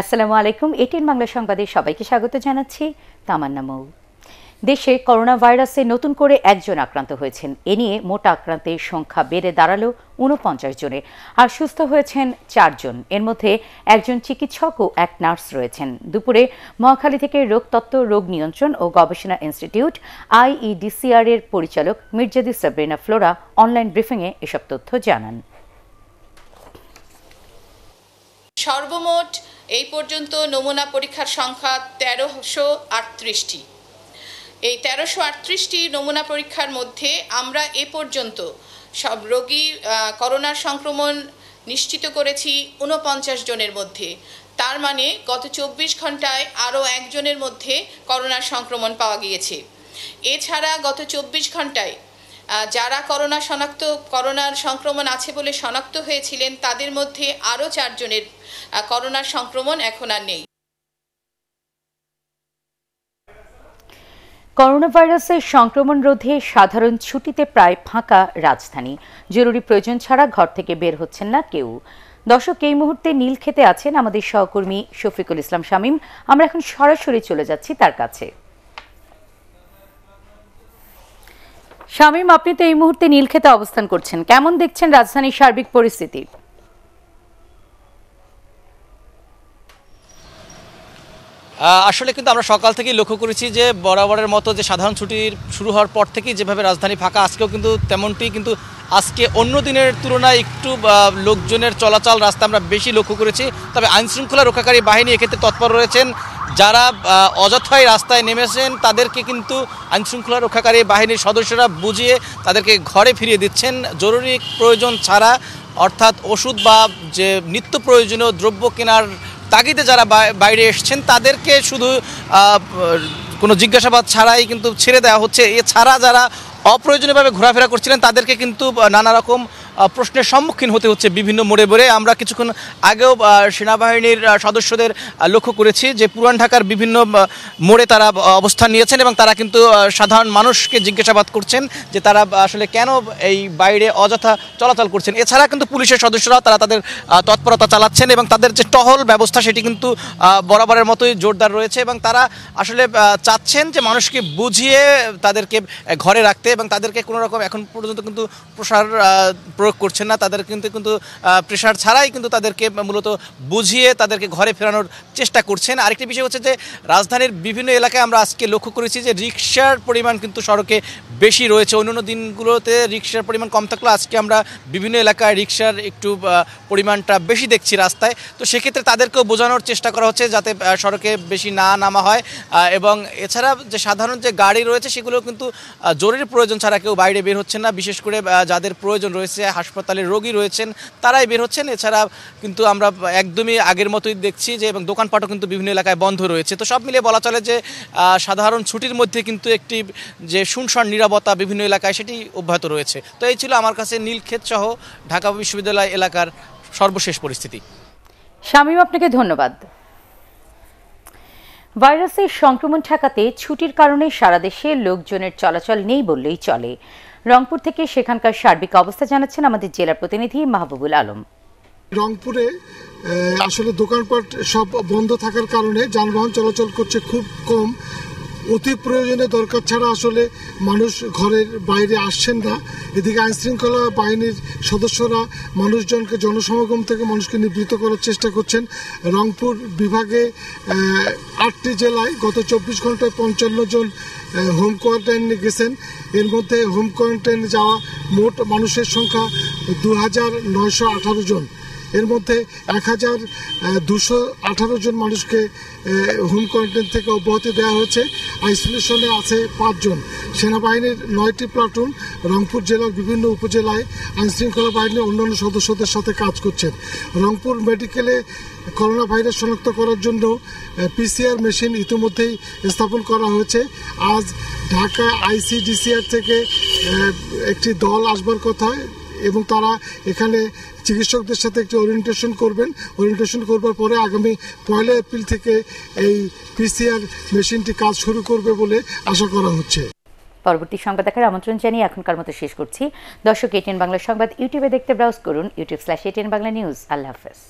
আসসালামু আলাইকুম, এটিএন বাংলা সংবাদে সবাইকে স্বাগত জানাচ্ছি, তামান্না মৌ। দেশে করোনা ভাইরাসে নতুন করে একজন আক্রান্ত হয়েছেন। এ নিয়ে মোট আক্রান্তের সংখ্যা বেড়ে দাঁড়াল উনপঞ্চাশ জনে আর সুস্থ হয়েছেন চারজন। এর মধ্যে একজন চিকিৎসক ও এক নার্স রয়েছেন। দুপুরে মহাখালী থেকে রোগতত্ত্ব, রোগ নিয়ন্ত্রণ ও গবেষণা ইনস্টিটিউট আইইডিসিআর এর পরিচালক মির্জাদি সাবরিনা ফ্লোরা অনলাইন ব্রিফিংয়ে এসব তথ্য জানান। সর্বমোট এই পর্যন্ত নমুনা পরীক্ষার সংখ্যা তেরোশো আটত্রিশটি। এই তেরোশো আটত্রিশটি নমুনা পরীক্ষার মধ্যে আমরা এ পর্যন্ত সব রোগী করোনার সংক্রমণ নিশ্চিত করেছি ঊনপঞ্চাশ জনের মধ্যে। তার মানে গত চব্বিশ ঘন্টায় আরও একজনের মধ্যে করোনার সংক্রমণ পাওয়া গিয়েছে। এছাড়া গত চব্বিশ ঘন্টায় যারা করোনা শনাক্ত, করোনার সংক্রমণ আছে বলে শনাক্ত হয়েছিলেন, তাদের মধ্যে আরও চারজনের করোনার সংক্রমণ এখন আর নেই। করোনা ভাইরাসের সংক্রমণ রোধে সাধারণ ছুটিতে প্রায় ফাঁকা রাজধানী। জরুরি প্রয়োজন ছাড়া ঘর থেকে বের হচ্ছেন না কেউ। দর্শক, এই মুহূর্তে নীল খেতে আছেন আমাদের সহকর্মী শফিকুল ইসলাম শামীম। আমরা এখন সরাসরি চলে যাচ্ছি তার কাছে। শামীম, আপনি তো এই মুহূর্তে নীলক্ষেতে অবস্থান করছেন। কেমন দেখছেন রাজধানীর সার্বিক পরিস্থিতি? আসলে কিন্তু আমরা সকাল থেকেই লক্ষ্য করেছি যে বরাবরের মতো যে সাধারণ ছুটির শুরু হওয়ার পর থেকেই যেভাবে রাজধানী ফাঁকা, আজকেও কিন্তু তেমনটি কিন্তু আজকে অন্য দিনের তুলনায় একটু লোকজনের চলাচল রাস্তা আমরা বেশি লক্ষ্য করেছি। তবে আইনশৃঙ্খলা রক্ষাকারী বাহিনী এক্ষেত্রে তৎপর রয়েছেন। যারা অযথায় রাস্তায় নেমেছেন, তাদেরকে কিন্তু আইনশৃঙ্খলা রক্ষাকারী বাহিনীর সদস্যরা বুঝিয়ে তাদেরকে ঘরে ফিরিয়ে দিচ্ছেন। জরুরি প্রয়োজন ছাড়া, অর্থাৎ ওষুধ বা যে নিত্য প্রয়োজনীয় দ্রব্য কেনার তাগিদে যারা বাইরে এসছেন, তাদেরকে শুধু কোনো জিজ্ঞাসাবাদ ছাড়াই কিন্তু ছেড়ে দেওয়া হচ্ছে। এছাড়া যারা অপ্রয়োজনীয়ভাবে ঘোরাফেরা করছিলেন, তাদেরকে কিন্তু নানা রকম প্রশ্নের সম্মুখীন হতে হচ্ছে বিভিন্ন মোড়ে মোড়ে। আমরা কিছুক্ষণ আগেও সেনাবাহিনীর সদস্যদের লক্ষ্য করেছি যে পুরান ঢাকার বিভিন্ন মোড়ে তারা অবস্থান নিয়েছেন এবং তারা কিন্তু সাধারণ মানুষকে জিজ্ঞাসাবাদ করছেন যে তারা আসলে কেন এই বাইরে অযথা চলাচল করছেন। এছাড়া কিন্তু পুলিশের সদস্যরা তারা তাদের তৎপরতা চালাচ্ছেন এবং তাদের যে টহল ব্যবস্থা সেটি কিন্তু বরাবরের মতোই জোরদার রয়েছে এবং তারা আসলে চাচ্ছেন যে মানুষকে বুঝিয়ে তাদেরকে ঘরে রাখতে এবং তাদেরকে কোনো রকম এখন পর্যন্ত কিন্তু প্রসার প্রয়োগ করছেন না, তাদের কিন্তু কিন্তু প্রেশার ছাড়াই কিন্তু তাদেরকে মূলত বুঝিয়ে তাদেরকে ঘরে ফেরানোর চেষ্টা করছেন। আরেকটি বিষয় হচ্ছে যে, রাজধানীর বিভিন্ন এলাকায় আমরা আজকে লক্ষ্য করেছি যে রিক্সার পরিমাণ কিন্তু সড়কে বেশি রয়েছে। অন্যান্য দিনগুলোতে রিক্সার পরিমাণ কম থাকলেও আজকে আমরা বিভিন্ন এলাকায় রিক্সার একটু পরিমাণটা বেশি দেখছি রাস্তায়। তো সেক্ষেত্রে তাদেরকেও বোঝানোর চেষ্টা করা হচ্ছে যাতে সড়কে বেশি না নামা হয়। এবং এছাড়া যে সাধারণ যে গাড়ি রয়েছে, সেগুলো কিন্তু জরুরি প্রয়োজন ছাড়া কেউ বাইরে বের হচ্ছে না। বিশেষ করে যাদের প্রয়োজন রয়েছে হাসপাতালে রোগী রয়েছেন, তারাই বের হচ্ছেন। এছাড়া কিন্তু আমরা একদমই আগের মতোই দেখছি যে এবং দোকানপাটও কিন্তু বিভিন্ন এলাকায় বন্ধ রয়েছে। তো সব মিলিয়ে বলা চলে যে সাধারণ ছুটির মধ্যে কিন্তু একটি যে শুনশন, নিরাপত্তা বিভিন্ন এলাকায় সেটি অব্যাহত রয়েছে। তো এই ছিল আমার কাছে নীলক্ষেত সহ ঢাকা বিশ্ববিদ্যালয় এলাকার সর্বশেষ পরিস্থিতি। শামীম, আপনাকে ধন্যবাদ। ভাইরাসের সংক্রমণ ঠেকাতে ছুটির কারণে সারা দেশে লোকজনের চলাচল নেই বললেই চলে। রংপুর থেকে সেখানকার সার্বিক অবস্থা জানাচ্ছেন আমাদের জেলা প্রতিনিধি মাহবুবুল আলম। রংপুরে আসলে দোকানপাট সব বন্ধ থাকার কারণে যানবাহন চলাচল করছে খুব কম। অতি প্রয়োজনে দরকার ছাড়া আসলে মানুষ ঘরের বাইরে আসছেন না। এদিকে আইন শৃঙ্খলা বাহিনীর সদস্যরা মানুষজনকে জনসমাগম থেকে মানুষকে নিবৃত্ত করার চেষ্টা করছেন। রংপুর বিভাগে আটটি জেলায় গত চব্বিশ ঘন্টায় পঞ্চান্ন জন হোম কোয়ারেন্টাইনে গেছেন। এর মধ্যে হোম কোয়ারেন্টাইনে যাওয়া মোট মানুষের সংখ্যা দু হাজার নয়শো আঠারো জন। এর মধ্যে এক হাজার দুশো আঠারো জন মানুষকে হোম কোয়ারেন্টাইন থেকে অব্যাহতি দেওয়া হয়েছে। আইসোলেশনে আছে পাঁচজন। সেনাবাহিনীর নয়টি প্লাটুন রংপুর জেলার বিভিন্ন উপজেলায় আইনশৃঙ্খলা বাহিনীর অন্যান্য সদস্যদের সাথে কাজ করছেন। রংপুর মেডিকেলে করোনা ভাইরাস শনাক্ত করার জন্য পিসিআর মেশিন ইতিমধ্যেই স্থাপন করা হয়েছে। আজ ঢাকা আইসিডিসিআর থেকে একটি দল আসবার কথা এবং তারা এখানে চিকিৎসকদের সাথে একটি ওরিয়েন্টেশন করবেন। ওরিয়েন্টেশন করবার পরে আগামী পয়লা এপ্রিল থেকে এই পিসিআর মেশিনটি কাজ শুরু করবে বলে আশা করা হচ্ছে। পরবর্তী সংবাদ দেখার আমন্ত্রণ জানিয়ে এখনকার মতো শেষ করছি। দর্শক এটিএন বাংলা সংবাদ ইউটিউবে দেখতে ব্রাউজ করুন YouTube slash ATN Bangla news আল্লাহ হাফেজ।